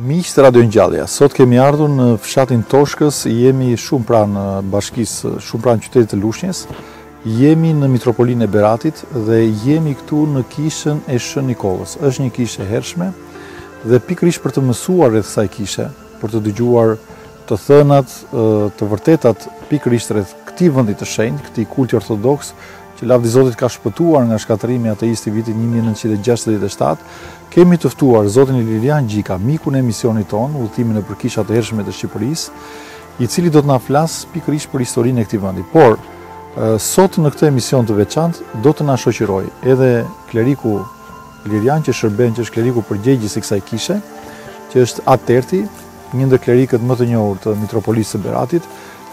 Miq të Radio Ngjallja, sot kemi ardhur në fshatin Toshkëz, jemi shumë pranë bashkisë, shumë pranë qytetit të Lushnjes, jemi në Mitropolinë e Beratit dhe jemi këtu në kishën e Shën Nikollës. Është një kishë e hershme dhe pikërisht për të mësuar rreth kësaj kishe, për të dëgjuar të thënat, të vërtetat pikërisht rreth këtij vendi të shenjtë, këtij kulti ortodoks, që lavdi Zotit ka shpëtuar nga shkatërrimi ateist i vitit një mijë e nëntëqind e gjashtëdhjetë e shtatë, kemi të ftuar zotin Ilirjan Gjika, mikun e emisionit tonë, Udhëtimi nëpër kishat e hershme të Shqipërisë, i cili do të na flasë pikërisht për historinë e këtij vendi. Por, sot në këtë emision të veçantë do të na shoqërojë edhe kleriku Ilirjan që shërben që është kleriku përgjegjës i kësaj kishe, që është At Terti, Një ndër klerikët më të njohur të Mitropolisë së Beratit,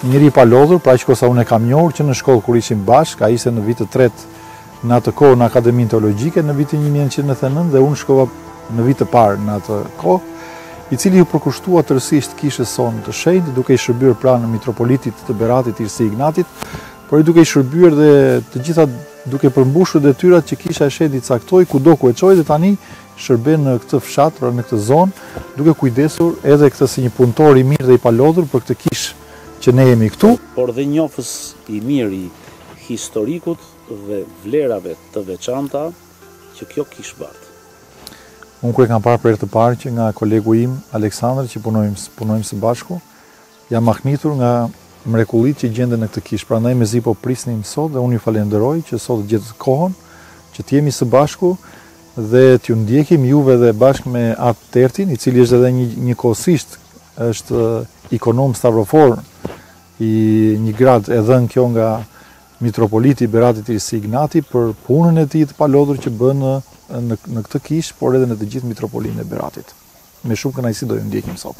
një njeri i palodhur, pra aq ko sa unë e kam njohur që në shkollë kur ishim bashkë, ai ishte në vit të tretë në atë kohë në Akademinë Teologjike në vitin 1999 dhe unë shkova në vit të parë në atë kohë, i cili ju përkushtua tërësisht kishës sonë të shenjtë, duke i shërbyer pra në mitropolitit të Beratit Hirësi Ignatit, por i duke i shërbyer dhe të gjitha duke përmbushur detyrat që kisha e shenjtë i caktoi kudo ku e çoi dhe tani shërben në këtë fshat, pra në këtë zonë, duke kujdesur edhe këtë si një punëtor i mirë dhe i palodhur për këtë kishë që ne jemi këtu. Por dhe njofës i mirë i historikut dhe vlerave të veçanta që kjo kishë bart. Unë kur e kam parë për herë të parë që nga kolegu im, Aleksandër, që punojmë, punojmë së bashku, Jam mahnitur nga mrekullitë që gjenden në këtë kishë, prandaj mezi po prisnim sot dhe unë ju falenderoj që sot gjetët kohën që të jemi së bashku dhe t'ju ndjekim juve dhe bashkë me At Tertin, i cili është edhe një njëkohësisht është ikonom stavrofor i një grad e dhënë kjo nga mitropoliti Beratit Hirësi Ignati për punën e tij të palodhur që bën në në, në këtë kishë, por edhe në të gjithë mitropolinë e Beratit. Me shumë kënaqësi do ju ndjekim sot.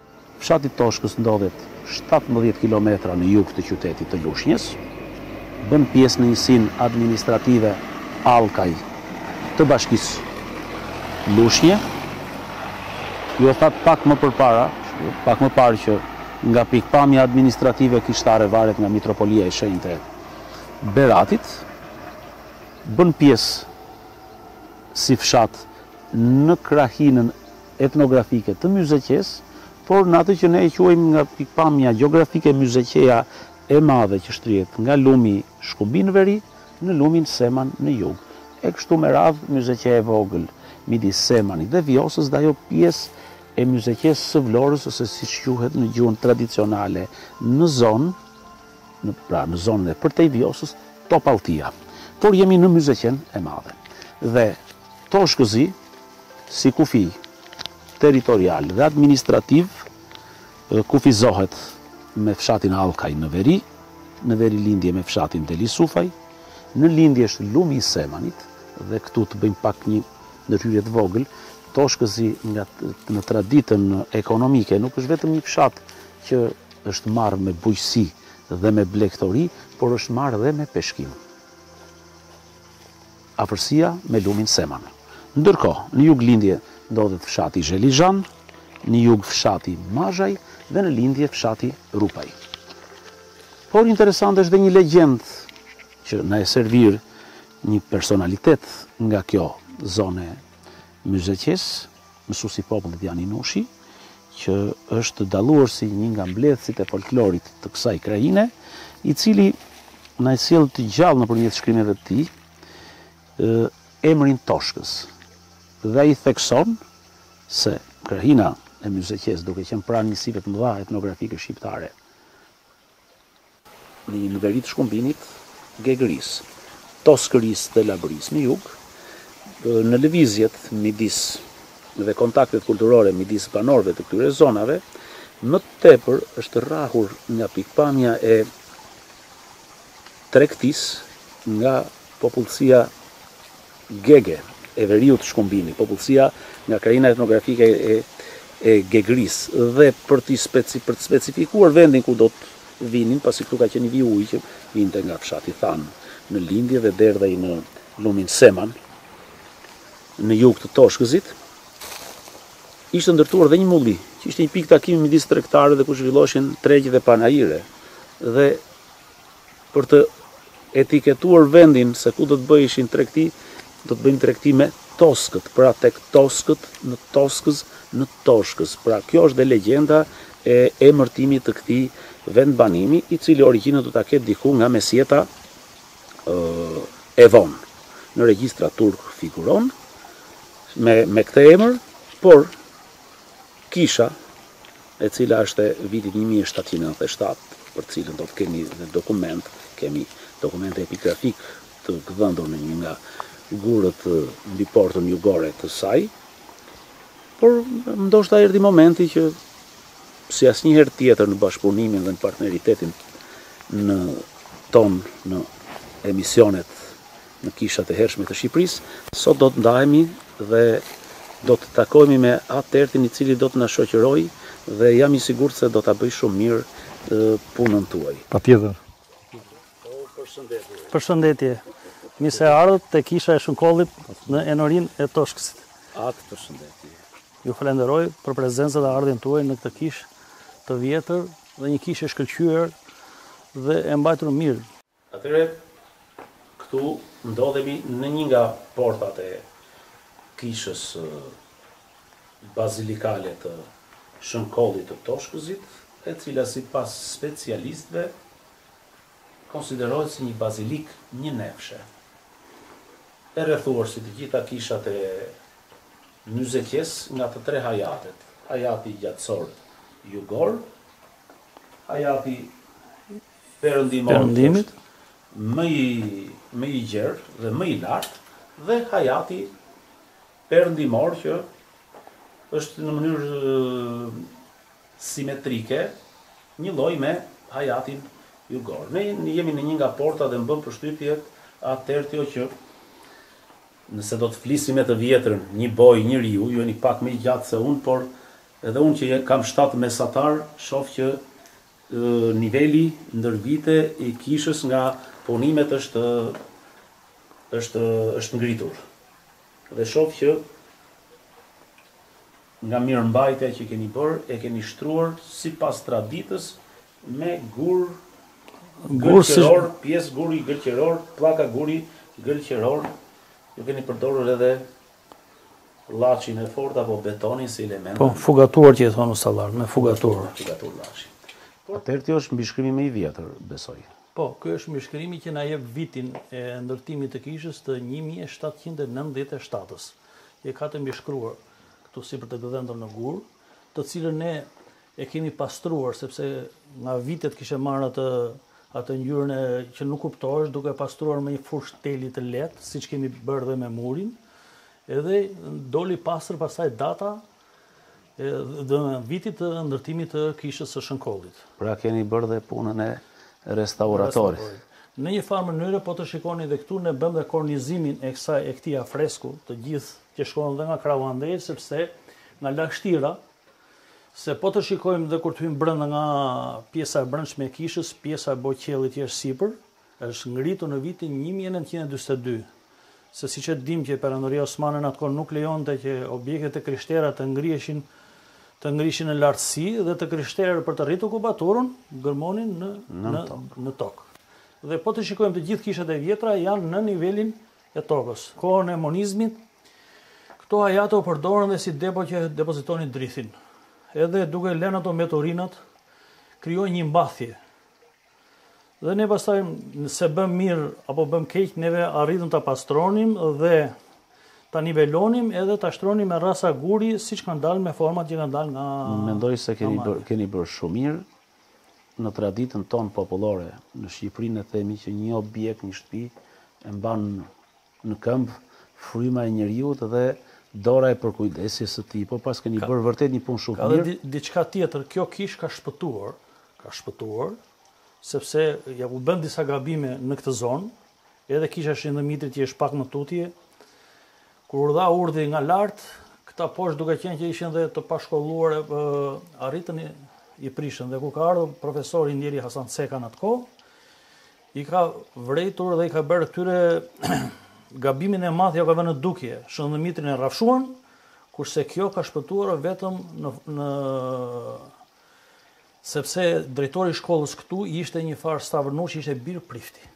Fshati Toshkëz ndodhet shtatëmbëdhjetë kilometra në jug të qytetit të Lushnjës. Bën pjesë në njësinë administrative Allkaj të bashkisë Lushnje. Ju e thatë pak më përpara, pak më parë që nga pikëpamja administrative kishtare varet nga Mitropolia e Shenjtë e Beratit. Bën pjesë si fshat në krahinën etnografike të Myzeqesë, por në atë që ne e quajmë nga pikëpamja gjeografike Myzeqeja e Madhe që shtrihet nga lumi Shkumbin veri në lumin Seman në jug e kështu me radhë Myzeqeja e Vogël midis Semanit dhe Vjosës dhe ajo pjesë e Myzeqesë së Vlorës ose siç quhet në gjuhën tradicionale në zonë në pra në zonën e përtej Vjosës Topalltia por jemi në Myzeqenë e Madhe dhe Toshkëzi si kufij territorial dhe administrativ kufizohet me fshatin Allkaj në veri, në verilindje me fshatin Delisufaj, në lindje është lumi i Semanit dhe këtu të bëjmë pak një ndërhyrje të vogël, Toshkëzi nga në traditën ekonomike nuk është vetëm një fshat që është marrë me bujqësi dhe me blegtori, por është marrë dhe me peshkim. afërsia me lumin Seman. Ndërkohë, në juglindje ndodhet fshati Zhelizhan, në jug fshati Mazhaj dhe në lindje fshati Rupaj. Por interesant është dhe një legjendë që na e servir një personalitet nga kjo zonë e Myzeqesë, Mësuesi i popullit Jani Nushi, që është dalluar si një nga mbledhësit e folklorit të kësaj krahine, i cili na e sjell të gjallë nëpërmjet shkrimeve të tij, emrin Toshkës. Dhe ai thekson se krahina e Myzeqesë, duke qenë pranë njësive të mëdha etnografike shqiptare, Në veri të Shkumbinit Gegërisë, Toskërisë dhe Labërisë në jug, në lëvizjet midis dhe kontaktet kulturore midis banorëve të këtyre zonave, më tepër është rrahur nga pikëpamja e tregtisë nga popullsia Gege, e veriut të Shkumbinit, popullsia nga krahina etnografike e Gegërisë dhe për t'i për të specifikuar vendin ku do të vinin, pasi këtu ka qenë një vijë uji që vinte nga fshati Thanë në lindje dhe derdhej në lumin Seman në jug të Toshkëzit, ishte ndërtuar dhe një mulli, që ishte një pikë takimi midis tregtarëve dhe ku zhvilloheshin tregje dhe panaire dhe për të etiketuar vendin se ku do të bëheshin tregti, do të bëjmë tregti me Toskët, pra tek Toskët, në Toskëz, në Toshkëz. Pra kjo është dhe legjenda e emërtimit të këtij vendbanimi, i cili origjinën do ta ketë diku nga mesjeta e vonë. Në regjistrat turq figuron me me këtë emër, por Kisha, e cila është e vitit një mijë e shtatëqind e nëntëdhjetë e shtatë, për të cilën do të kemi dhe dokument, kemi dokument epigrafik të gdhendur në një nga gurët mbi portën jugore të saj, por ndoshta erdhi momenti që si asnjëherë tjetër në bashkëpunimin dhe në partneritetin në tonë në emisionet në kishat e hershme të Shqipërisë, sot do të ndahemi dhe do të takohemi me Atë Ertin i cili do të na shoqërojë dhe jam i sigurt se do ta bëjë shumë mirë punën tuaj. Patjetër. Përshëndetje. Përshëndetje. Mirë se ardhët te Kisha e Shën Kollit në enorinë e Toshkëzit. Atë përshëndetje. Ju falenderoj për prezencën dhe ardhjen tuaj në këtë kishë të vjetër dhe një kishë e shkëlqyer dhe e mbajtur mirë. Atëherë, këtu ndodhemi në një nga portat e kishës bazilikale të Shën Kollit të Toshkëzit, e cila sipas specialistëve konsiderohet si një bazilikë njënefshe, e rrethuar si të gjitha kishat e Myzeqesë nga të tre hajatet, hajati gjatësor jugor, hajati perëndimor, më i më i gjerë dhe më i lartë dhe hajati perëndimor që është në mënyrë simetrike, njëlloj me hajatin jugor. Ne jemi në një nga portat dhe më bën përshtypje Atë Erti, që nëse do të flisnim me të vjetrën, një bojë njeriu, ju jeni pak më i gjatë se unë, por edhe unë që kam shtat mesatar, shof që Niveli ndër vite i kishës nga punimet është është është ngritur dhe shoh që nga mirëmbajtja që keni bërë e keni shtruar sipas traditës me gur gëlqeror, pjesë guri gëlqeror, pllaka guri gëlqeror, ju keni përdorur edhe Llaçin e fortë apo betonin si element. Po, fugatuar që i thonë ustallarët, me fugatuar. Me fugatuar llaçin. Atëherë ky është mbishkrimi më i vjetër, besoj. Po, ky është mbishkrimi që na jep vitin e ndërtimit të kishës të një mijë e shtatëqind e nëntëdhjetë e shtatës. E ka të mbishkruar këtu sipër të gdhendur në gur. të cilën ne e kemi pastruar, sepse nga vitet kishte marrë atë atë ngjyrën e që nuk kuptohesh duke pastruar me një furçë teli të lehtë, siç kemi bërë dhe me murin. Edhe doli e pastër pastaj data edhe viti i ndërtimit të kishës së Shën Kollit. Pra keni bërë dhe punën e restauratorit. Në një farë mënyre po të shikoni dhe këtu ne bëmë dhe kornizimin e kësaj e këtij afresku, të gjithë që shkon dhe nga krahu andej sepse nga lagshtira se po të shikojmë dhe kur të hyjmë brenda nga pjesa e brendshme e kishës pjesa e bocellit që është sipër është ngritur në vitin një mijë e nëntëqind e njëzet e dy se siç e dimë që perandoria osmane në atë kohë nuk lejonte që objektet e krishtera të ngriheshin të ngriheshin në lartësi dhe të krishterët për të rritur kubaturën gërmonin në në tokë dhe po të shikojmë të gjithë kishat e vjetra janë në nivelin e tokës. Kohën e monizmit, këto hajate u përdorën dhe si depo që depozitonin drithin. Edhe duke lënë ato mbeturinat, krijoi një mbathje. Dhe ne pastaj se bëmë mirë apo bëmë keq, neve arritëm ta pastronim dhe ta nivelonim edhe ta shtronim me rrasa guri siç kanë dalë me format që kanë dalë nga. Mendoj se keni bërë keni bërë shumë mirë. në traditën tonë popullore, në Shqipëri ne themi që një objekt, një shtëpi e mban në këmbë fryma e njeriut dhe dora e përkujdesjes së tij. Po pas keni bërë vërtet një punë shumë të mirë. Ka dhe diçka tjetër, kjo kishë ka shpëtuar, ka shpëtuar, sepse ja u bënë disa gabime në këtë zonë, edhe kisha e Shën Dhimitrit që është pak më tutje, Kur u dha urdhri nga lart, këta poshtë duke qenë që ishin dhe të pashkolluar arritën i prishën dhe kur ka ardhur profesori i ndjeri Hasan Ceka në atë kohë, i ka vrejtur dhe i ka bërë këtyre gabimin e madh ia ka vënë në dukje, Shën Dhimitrin e rrafshuan, kurse kjo ka shpëtuar vetëm në, në sepse drejtori i shkollës këtu ishte një farë Stavër Nushi, ishte bir prifti.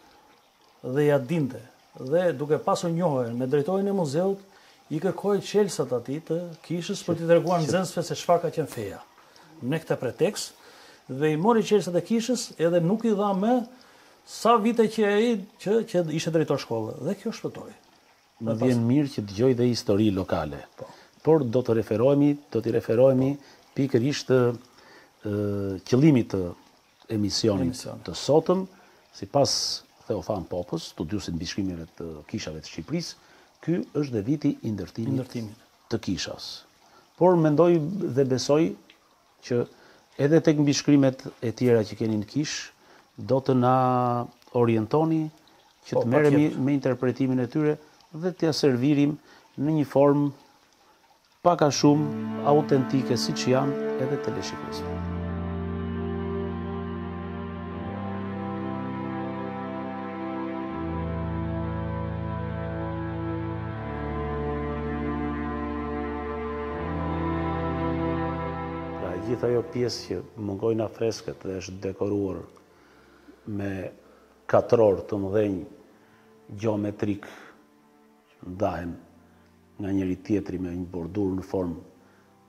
dhe ia dinte, dhe, duke pasur njohje me drejtorin e muzeut, i kërkoi çelësat atij të kishës për t'i treguar nxënësve se çfarë ka qenë feja, me këtë pretekst, dhe i mori çelësat e kishës edhe nuk i dha më sa vite që ai që që ishte drejtor shkolle, dhe kjo shpëtoi. Më vjen mirë që dëgjoj dhe histori lokale, por do të referohemi, do t'i referohemi pikërisht qëllimit të emisionit të sotëm, sipas Theofan Popës, studiuesit, mbishkrimeve të kishave të Shqipërisë, ky është dhe viti i ndërtimit të kishës. Por mendoj dhe besoj që edhe tek mbishkrimet e tjera që keni në kishë, do të na orientoni që po, të merremi me interpretimin e tyre dhe t'ia servirim në një formë Pak a shumë autentike siç janë edhe teleshikuesve. Pra e gjithë ajo pjesë që mungojnë afresket dhe është dekoruar me katrorë të mëdhenj gjeometrikë ndahen nga njëri tjetri me një bordurë në formë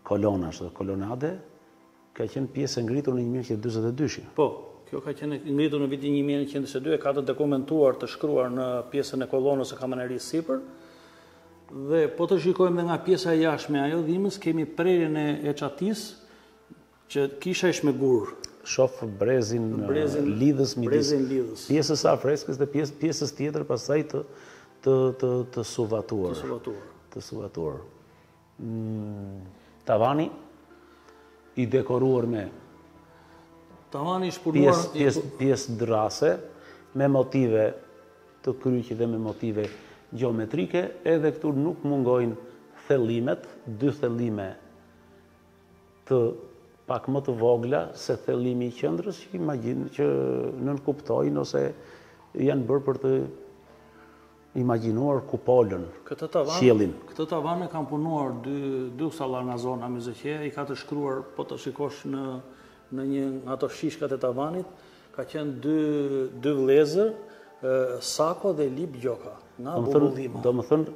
kolonash dhe kolonade, ka qenë pjesë e ngritur në një mijë e nëntëqind e njëzet e dy. Po, kjo ka qenë e ngritur në vitin një mijë e nëntëqind e njëzet e dy, e ka të dokumentuar të shkruar në pjesën e kolonës së kamanerisë sipër, dhe po të shikojmë dhe nga pjesa e jashtme e ajodhimës, kemi prerjen e çatisë, Që kisha ish me gur. Shof brezin lidhës midis pjesës së afreskës dhe pjesës tjetër pastaj të të të suvatuar. Të suvatuar. Tavani i dekoruar me Tavani i zbukuruar pjesë pjesë dërrase me motive të kryqit dhe me motive gjeometrike, edhe këtu nuk mungojnë thellimet, dy thellime të pak më të vogla se thellimi i qendrës që imagjin që nënkuptojnë ose janë bërë për të imagjinuar kupolën, këtë tavan, qiellin. Këtë tavan e kanë punuar dy dy usallar nga zona, Myzeqeja, i ka të shkruar po të shikosh në në një nga ato shishkat e tavanit, ka qenë dy dy vëllezër, Sako dhe Lip Gjoka, nga Bubullima. Domethënë,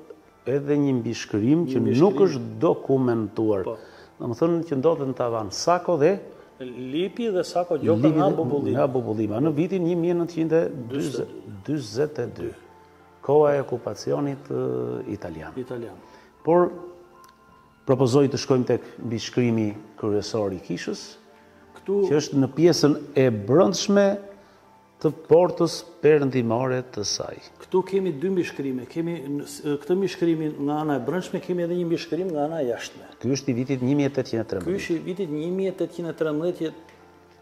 Edhe një mbishkrim që nuk është dokumentuar. Domethënë që ndodhet në tavan Sako dhe. Lipi dhe Sako Gjoka nga Bubullima. Nga Bubullima, në vitin një mijë e nëntëqind e njëzet e dy. Koha e okupacionit italian. Italian. Por, propozoj të shkojmë tek mbishkrimi kryesor i kishës, që është në pjesën e brendshme të portës perëndimore të saj. Këtu kemi dy mbishkrime, kemi këtë mbishkrimin nga ana e brendshme, kemi edhe një mbishkrim nga ana e jashtme. Ky është i vitit një mijë e tetëqind e trembëdhjetë. Ky është i vitit një mijë e tetëqind e trembëdhjetë që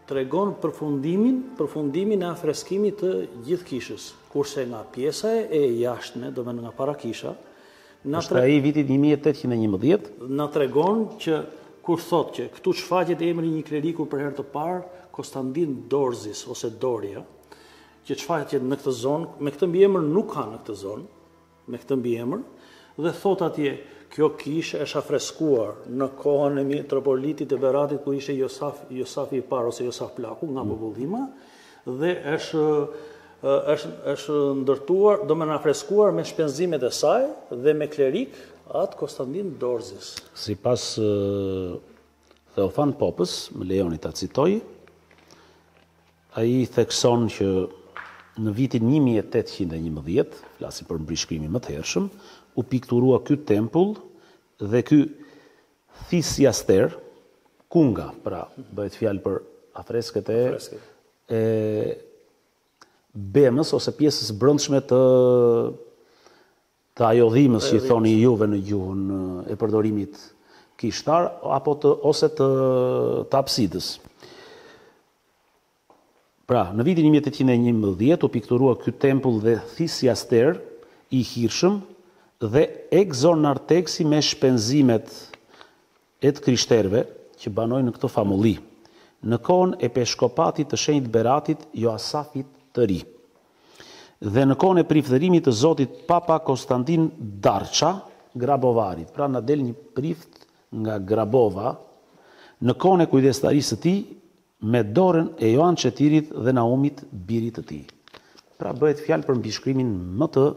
tregon përfundimin, përfundimin e afreskimit të gjithë kishës, kurse nga pjesa e jashtme, domethënë nga parakisha, Në tre... Është i vitit 1811. Na tregon që ku thotë që këtu shfaqet emri i një kleriku për herë të parë, Kostandin Dorzis ose Doria, që shfaqet në këtë zonë, me këtë mbiemër nuk ka në këtë zonë, me këtë mbiemër dhe thotë atje kjo kishë është afreskuar në kohën e mitropolitit të Beratit ku ishte Josaf Josafi i parë ose Josaf Plaku nga mm. Bubullima dhe është është është ndërtuar, domethënë afreskuar me shpenzimet e saj dhe me klerik atë Kostandin Dorzis. Sipas Theofan Popës, më lejoni ta citoj, ai thekson që në vitin 1811, flasim për mbishkrimin më të hershëm, u pikturua ky tempull dhe ky Thisiaster, kunga, pra bëhet fjalë për afresket e e bemës ose pjesës brendshme të të ajodhimës që i thoni juve në gjuhën e përdorimit kishtar apo të ose të të apsidës. Pra, në vitin një mijë e tetëqind e njëmbëdhjetë u pikturua ky tempull dhe Thisiaster i hirshëm dhe ekzonarteksi me shpenzimet e të krishterëve që banojnë në këtë famulli, në kohën e peshkopatit të shenjtë Beratit Joasafit të Ri. Dhe në kohën e priftërimit të zotit papa Konstantin Darça, Grabovarit, pra na del një prift nga Grabova, në kohën e kujdestarisë së tij me dorën e Joan Çetirit dhe Naumit, birit të tij. Pra bëhet fjalë për mbishkrimin më të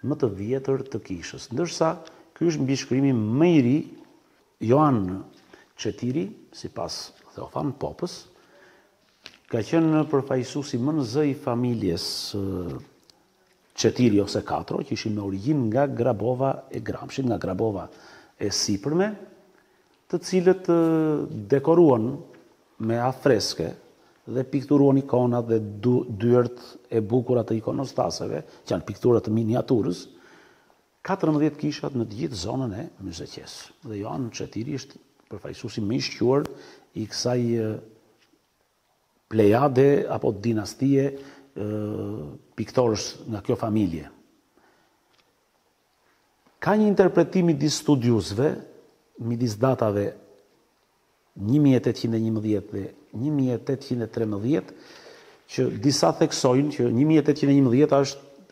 më të vjetër të kishës. Ndërsa, ky është mbishkrimi më i ri, Joan Çetiri, sipas Theofan Popës, ka qenë përfaqësuesi më në zë i familjes Çetiri ose Katro, që ishin me origjinë nga Grabova e Gramshit, nga Grabova e Sipërme, të cilët dekoruan me afreske dhe pikturuan ikonat dhe dyert e bukura të ikonostaseve, që janë piktura të miniaturës, 14 kisha në të gjithë zonën e Myzeqesë. Dhe Joan Çetiri është përfaqësuesi më i shquar i kësaj plejade apo dinastie piktorësh nga kjo familje. Ka një interpretim midis studiuesve midis datave një mijë e tetëqind e njëmbëdhjetë dhe një mijë e tetëqind e trembëdhjetë që disa theksojnë që një mijë e tetëqind e njëmbëdhjetë është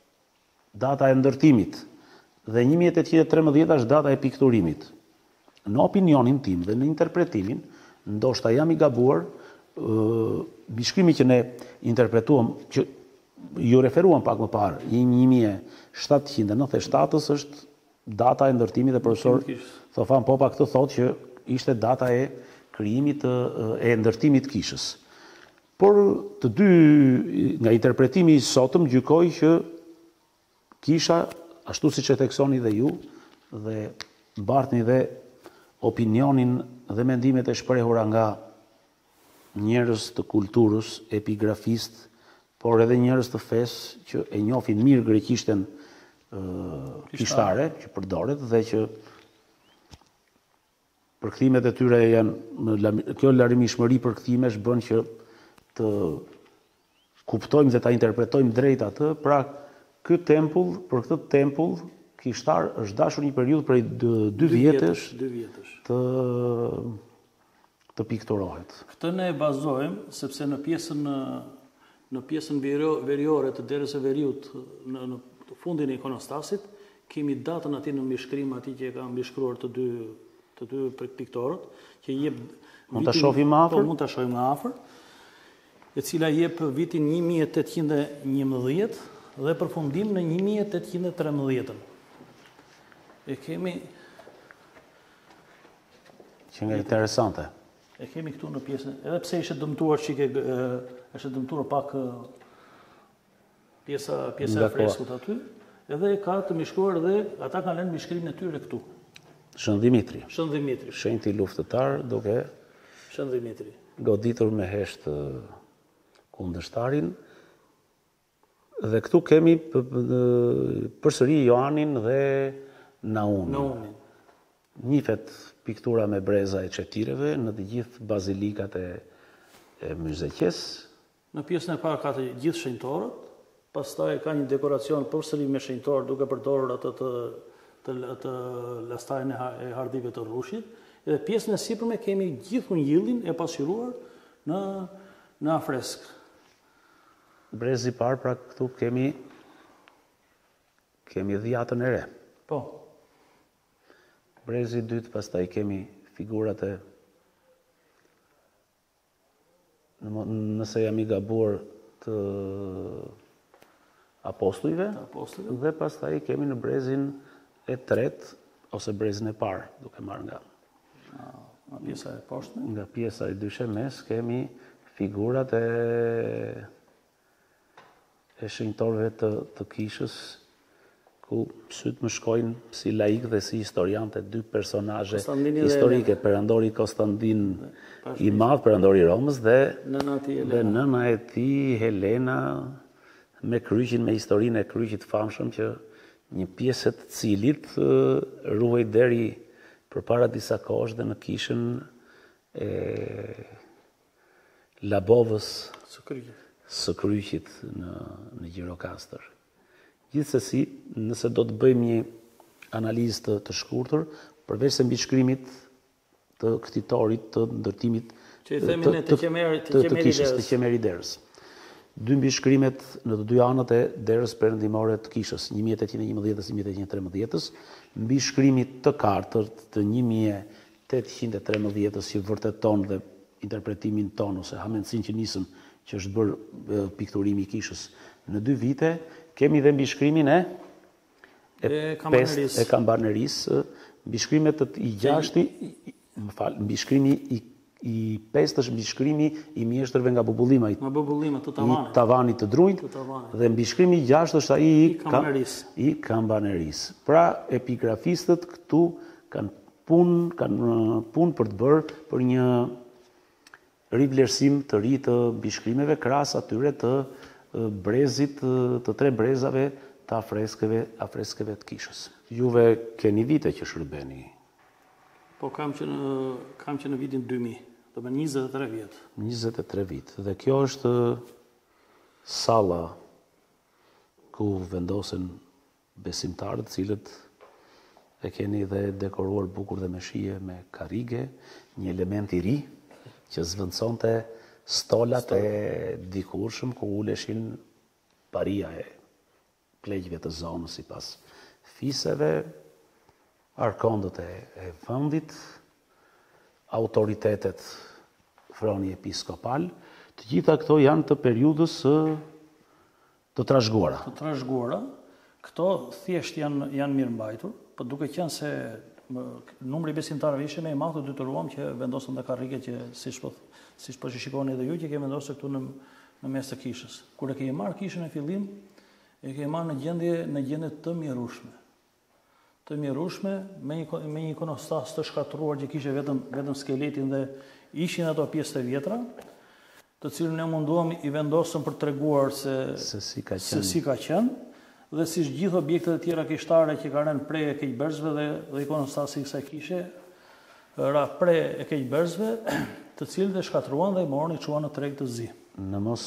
data e ndërtimit dhe një mijë e tetëqind e trembëdhjetë është data e pikturimit. Në opinionin tim dhe në interpretimin, ndoshta jam i gabuar, mbishkrimi që ne interpretuam që iu referuam pak më parë, i 1797-ës është data e ndërtimit dhe profesor Thofan Popa këtë thotë që ishte data e krijimit e ndërtimit të kishës. Por të dy nga interpretimi i sotëm gjykoj që Kisha, ashtu siç e theksoni dhe ju dhe mbartni dhe opinionin dhe mendimet e shprehura nga njerëz të kulturës, epigrafistë, por edhe njerëz të fesë që e njohin mirë greqishten kishtare që përdoret dhe që Përkthimet e tyre janë kjo larmi... kjo larmishmëri përkthimesh bën që të kuptojmë dhe ta interpretojmë drejt atë, pra ky tempull, për këtë tempull kishtar është dashur një periudhë prej dy vjetësh të të pikturohet. Këtë ne e bazojmë sepse në pjesën në pjesën veriore të derës së veriut, në fundin e ikonostasit, kemi datën aty në mbishkrim, aty që e ka mbishkruar të dy të dy piktorët, që jep Mund ta shohim më afër? Po, mund ta shohim më afër. E cila jep vitin 1811 dhe përfundim në 1813. E kemi këtu nga interesante. E kemi këtu në pjesën, edhe pse është dëmtuar çike, është dëmtuar pak pjesa pjesa e freskut aty, edhe ka të mbishkruar dhe ata kanë lënë mbishkrimin e tyre këtu. Shën Dimitri. Shën Dimitri. Shenjti luftëtar duke Shën Dimitri. Goditur me heshtë kundërshtarin. Dhe këtu kemi përsëri Joanin dhe Naumin. Njihet piktura me breza e Çetirëve në të gjithë bazilikat e Myzeqesë. Në pjesën e parë ka të gjithë shenjtorët, pastaj ka një dekoracion përsëri me shenjtorë duke përdorur atë të atë lastarin e hardhive të rrushit dhe pjesën e sipërme kemi gjithë ungjillin e pasqyruar në në afresk. Brezi i parë pra këtu kemi kemi Dhiatën e Re. Po. Brezi i dytë pastaj kemi figurat e nëse jam i gabuar të apostujve, apostujve, dhe pastaj kemi në brezin e tretë ose brezin e parë, duke marrë nga Nga pjesa e poshtme? Nga pjesa e dyshemesë kemi figurat e e shenjtorëve të, të kishës ku sytë më shkojnë si laik dhe si historian te dy personazhe historike, perandori Kostandin i Madh, perandori i Romës dhe dhe nëna e tij Helena me kryqin me historinë e kryqit të famshëm që një pjesë e të cilit ruhej deri përpara disa kohësh dhe në kishën e Labovës së Kryqit në Gjirokastër. Gjithsesi, nëse do të bëjmë një analizë të shkurtur, përveç se mbishkrimit të ktitorit të ndërtimit të kishës, te qemeri i derës. Dy mbishkrimet në të dy anët e derës perëndimore të kishës, një mijë e tetëqind e njëmbëdhjetë-ës, një mijë e tetëqind e trembëdhjetë-ës, mbishkrimi i katërt të një mijë e tetëqind e trembëdhjetë-ës që vërteton dhe interpretimin tonë ose hamendësinë që nisëm që është bërë pikturimi i kishës në dy vite, kemi dhe mbishkrimin e e kambanerisë, mbishkrimi i gjashtë, më falë, mbishkrimi i i pestë është mbishkrimi i mjeshtërve nga Bubullima, nga Bubullima të tavanit të tavanit të drunjtë dhe mbishkrimi i gjashtë është ai i kambanerisë i kambanerisë pra epigrafistët këtu kanë punë kanë punë për të bërë për një rivlerësim të ri të mbishkrimeve krahas atyre të brezit të tre brezave të afreskeve afreskeve të kishës. Juve keni vite që shërbeni? Po kam që në kam që në vitin dy mijë, do me njëzet e tre vjet. Njëzet e tre vjet. Dhe kjo është salla ku vendosen besimtarët, të cilën e keni dhe dekoruar bukur dhe me shije me karrige, një element i ri që zvendësonte stolat e dikurshëm ku uleshin paria e pleqve të zonës sipas fiseve, arkondët e, e vendit, autoritetet froni episkopal, të gjitha këto janë të periudhës së Të trashëguara. Të trashëguara, këto thjesht janë janë mirëmbajtur, po duke qenë se numri i besimtarëve ishte më i madh, u detyruam që vendosim dhe karrige që siç po siç po shikoni edhe ju që kemi vendosur këtu në në mes të kishës. Kur e kemi marrë kishën në fillim, e kemi marrë në gjendje në gjendje të mjerueshme. të mjerueshme, me një me një ikonostas të shkatërruar që kishte vetëm vetëm skeletin dhe ishin ato pjesë të vjetra, të cilën ne munduam i vendosëm për të treguar se se si ka qenë. Se si ka qenë dhe si gjithë objektet e tjera kishtare që kanë rënë pre e keqbërësve dhe dhe ikonostasi i kësaj kishe ra pre e keqbërësve, të cilët e shkatruan dhe i morën i çuan në treg të zi. Në mos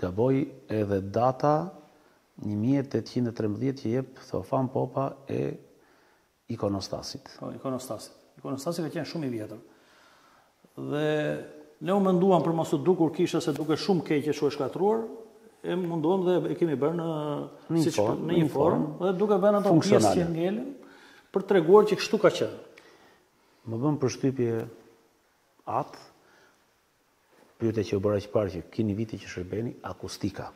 gaboj edhe data Një mijë e tetëqind e trembëdhjetë që jep Theofan Popa e ikonostasit. Po, ikonostasit. Ikonostasi ka qenë shumë i vjetër. Dhe ne u munduam për mos u dukur kisha se dukej shumë keq e shumë shkatruar, e munduam dhe e kemi bërë në në një formë, në një formë dhe duke vënë ato pjesë që ngelën për të treguar që kështu ka qenë. Më bën përshtypje atë Pyetja që u bëra që parë që kini vite që shërbeni, akustika.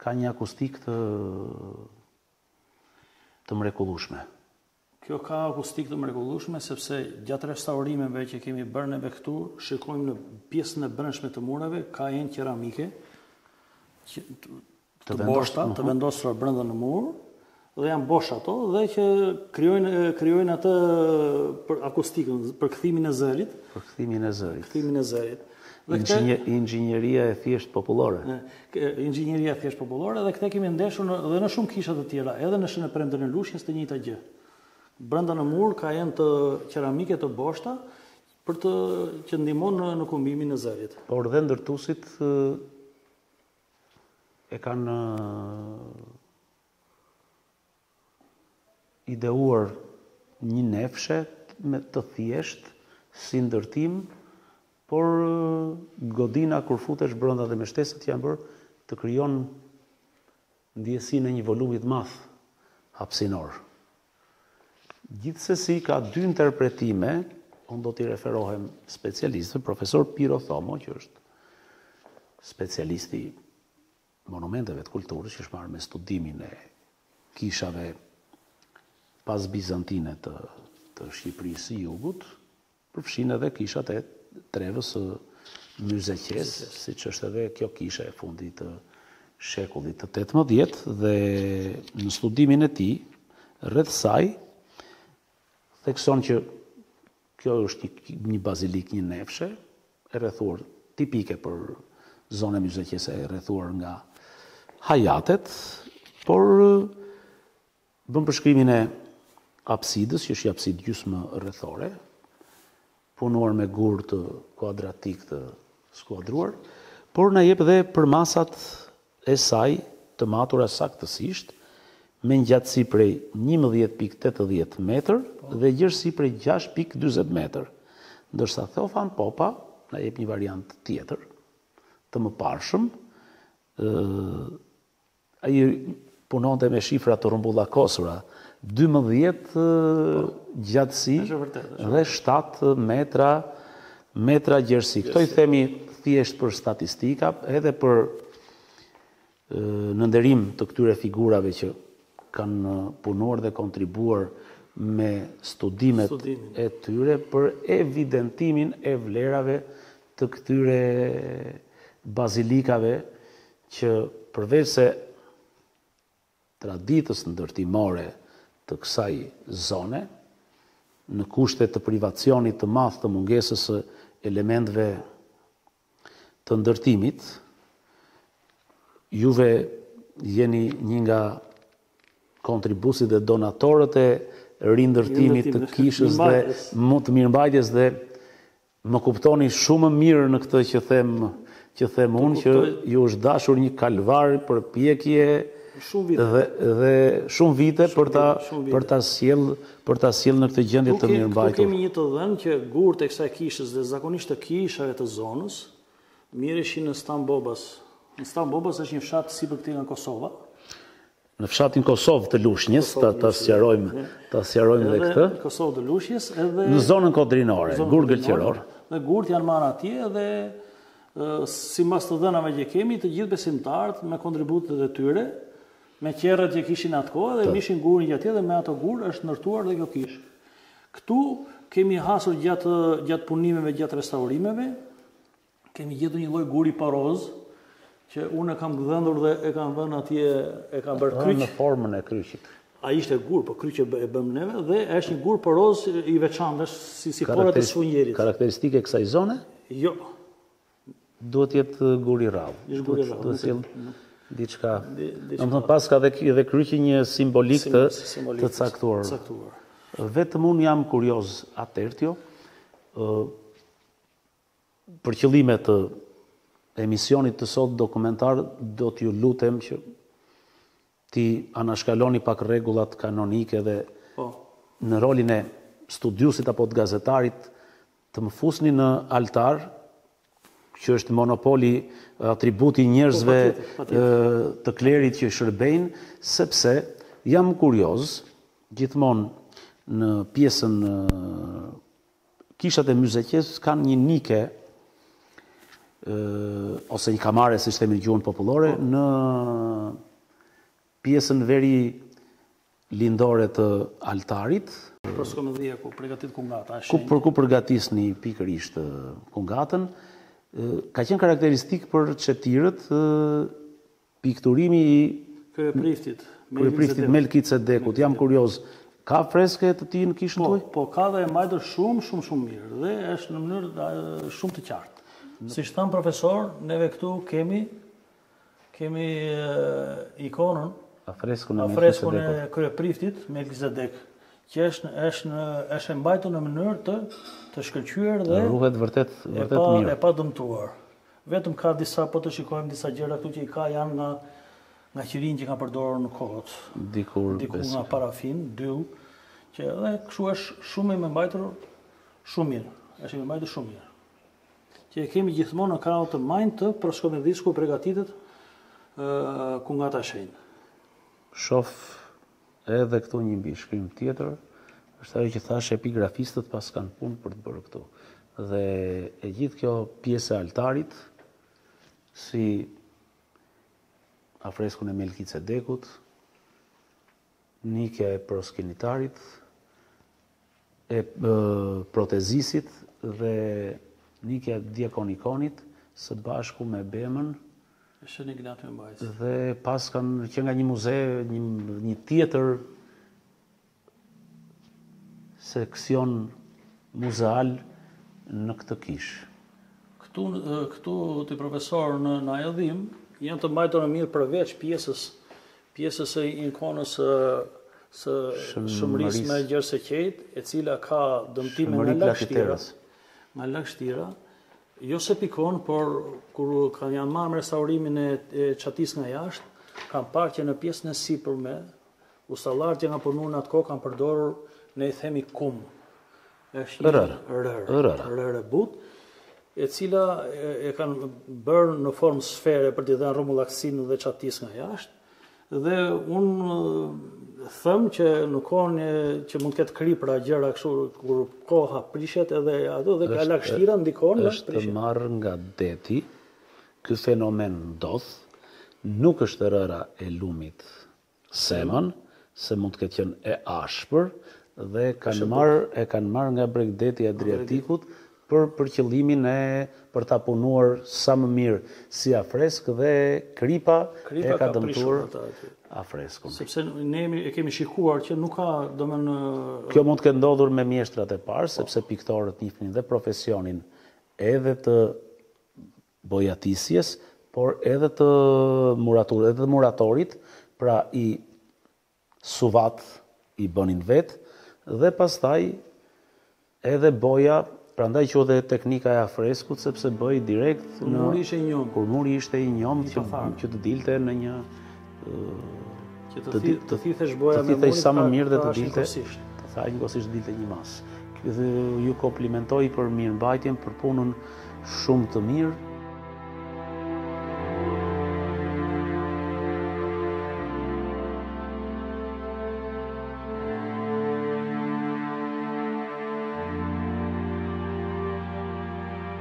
Ka një akustikë të mrekullueshme. Kjo ka akustikë të mrekullueshme sepse gjatë restaurimeve që kemi bërë neve këtu, shikojmë në pjesën e brendshme të mureve ka enë qeramike që të boshta, të mhm. vendosura brenda në mur, dhe janë bosh ato dhe që krijojnë krijojnë atë për akustikën, për kthimin e zërit, për kthimin e zërit. Kthimin e zërit. Inxhinieria e thjesht popullore. Inxhinieria e thjesht popullore dhe këtë kemi ndeshur në, dhe në shumë kisha të tjera, edhe në Shënepremten e Lushnjes e njëjta gjë. Brenda në mur ka enë qeramike të boshta për të që ndihmon në, në kumbimin e zërit. Por dhe ndërtuesit e kanë ideuar një nefshe me të thjesht si ndërtim, por godina kur futesh brënda dhe me shtesët janë bërë të krijon ndjesinë e një volumi të madh hapsinor. Gjithsesi ka dy interpretime, unë do t'i referohem specialistëve, profesor Pirro Thomo, që është specialist i monumenteve të kulturës, që është marrë me studimin e kishave pasbizantine të, të Shqipërisë së jugut, përfshin edhe kishat e trevës së Myzeqesë, siç është edhe kjo kisha e fundit të shekullit të tetëmbëdhjetë dhe në studimin e tij rreth saj thekson që kjo është një, një bazilikë njënefshe e rrethuar tipike për zonën e Myzeqesë e rrethuar nga hajatet, por Bën përshkrimin e apsidës, që është një apsidë gjysmërrethore, punuar me gurë kuadratikë të skuadruar, por na jep dhe përmasat e saj të matura saktësisht, me gjatësi prej njëmbëdhjetë pikë tetëdhjetë metër dhe gjerësi prej gjashtë pikë dyzet metër, ndërsa Theofan Popa na jep një variant tjetër, të mëparshëm, Ai punonte me shifra të rrumbullakosura, dymbëdhjetë gjatësi dhe shtatë metra metra gjerësi. Këto i themi thjesht për statistika, edhe për në nderim të këtyre figurave që kanë punuar dhe kontribuar me studimet e tyre për evidentimin e vlerave të këtyre bazilikave që përveçse traditës ndërtimore të kësaj zone, në kushte të privacionit të madh të mungesës së elementëve të ndërtimit, juve jeni një nga kontribuesit dhe donatorët e rindërtimit të kishës dhe të mirëmbajtjes dhe Më kuptoni shumë mirë në këtë që them që them unë që ju është dashur një kalvar përpjekje dhe shumë vite për ta për ta sjellë për ta sjellë në këtë gjendje të mirëmbajtur. Kemi një të dhënë që gurët e kësaj kishës dhe zakonisht të kishave të zonës merreshin në Stan Karbunarë. Në Stan Karbunarë është një fshat sipër këtij nga Kosova. Në fshatin Kosovë të Lushnjes, ta ta sqarojmë, ta sqarojmë edhe këtë. Në Kosovë të Lushnjes edhe në zonën kodrinore, gur gëlqeror. Dhe gurët janë marrë atje dhe sipas të dhënave që kemi, të gjithë besimtarët me kontributet e tyre, me qerret që kishin atë kohë dhe merrnin gurin që atje dhe me ato gur është ndërtuar dhe kjo kishë. Këtu kemi hasur gjatë gjatë punimeve, gjatë restaurimeve, kemi gjetur një lloj guri poroz që unë e kam gdhendur dhe e kam vënë atje, e kam bërë kryq. Në formën e kryqit. A ishte gur, po kryq e bëmë neve dhe është një gur poroz i veçantë, është si si poret e sfungjerit. Karakteristike e kësaj zone? Jo. Duhet të jetë gur i rrallë. Është gur i rrallë. Duhet të sjell diçka. Domethënë paska dhe edhe kryqi një simbolikë të të caktuar. Vetëm unë jam kurioz atërt jo. Për qëllime të emisionit të sotëm dokumentar do t'ju lutem që t'i anashkaloni pak rregullat kanonike dhe në rolin e studiusit apo të gazetarit të më fusni në altar që është monopol i, atribut i njerëzve të klerit që shërbejnë sepse jam kurioz gjithmonë në pjesën Kishat e Myzeqesë kanë një nike ose një kamare, siç themi në gjuhën popullore, po. në pjesën verilindore të altarit. Proskomidhia ku përgatitet kungata, është shenjë. Ku, ku përgatisni pikërisht kungatën, ka qenë karakteristikë për Çetirët Pikturimi i Kryepriftit, Kryepriftit Melkisedekut, jam kurioz, ka afresk të tij në kishën tuaj? Po, po, ka dhe e mbajtur shumë, shumë, shumë mirë dhe është në mënyrë shumë të qartë. Siç thamë profesor, neve këtu kemi kemi ikonën, afreskun e, afreskun e Kryepriftit Melkisedek që është është në është e mbajtur në mënyrë të të shkëlqyer dhe ruhet vërtet vërtet mirë. E padëmtuar. Vetëm ka disa po të shikojmë disa gjëra këtu që i ka janë nga nga qirinjë që i kanë përdorur në kohët diku nga parafin, dyll, që edhe kështu është shumë i mbajtur shumë mirë. Është i mbajtur shumë mirë. Që e kemi gjithmonë në krah të majtë të proskomidhisë ku pregatitet ë ku nga të shenjtë. Shof Edhe këtu një mbishkrim tjetër është ajo që thashë epigrafistët paskan punë për të bërë këtu. Dhe e gjithë kjo pjesë e altarit si afreskun e Melkisedekut, nikja e proskinitarit, e protezisit dhe nikja e diakonikonit së bashku me Bemën e Shën Ignat me mbajtës. Dhe paska qenë një muze, një, një tjetër seksion muzeal në këtë kishë. Këtu, këtu ti profesor në, në ajodhimë, janë të mbajtur më mirë përveç pjesës pjesës së ikonës së së Shën Mërisë më e gjerë se qiejt, e cila ka dëmtime nga lagështira, nga lagështira, jo se pikon, por kur kanë janë marrë me restaurimin e, e çatisë nga jashtë, kanë parë që në pjesën e sipërme, ustallarët që kanë punuar në atë kohë kanë përdorur, ne i themi kum. është një rërë, rërë e butë, e cila e kanë bërë në formë sfere për t'i dhënë rrumullaksinë dhe çatisë nga jashtë, dhe unë them që në kohën e që mund të ketë kripëra gjëra kështu kur koha prishet edhe ato dhe ka lagështira ndikon në prishet. Është marrë nga deti, ky fenomen ndodh, nuk është rëra e lumit Seman, se mund të ketë qenë e ashpër dhe kanë marrë, e kanë marrë nga bregdeti i Adriatikut për për qëllimin e për ta punuar sa më mirë si afresk dhe kripa e ka dëmtuar afreskun. Sepse ne e kemi shikuar që nuk ka domethënë Kjo mund të ketë ndodhur me mjeshtrat e parë, sepse piktorët njihnin dhe profesionin edhe të bojatisjes, por edhe të muratur, edhe të muratorit, pra i suvatë i bënin vetë dhe pastaj edhe boja, prandaj quhet edhe teknika e afreskut sepse bëhej direkt në kur muri ishte i njomë, kur muri ishte i njomë që të dilte në një Që të thith të thithej boja me mur sa më mirë dhe të dilte. Thahej njëkohësisht dilte një masë. Dhe ju komplimentoj për mirëmbajtjen, për punën shumë të mirë.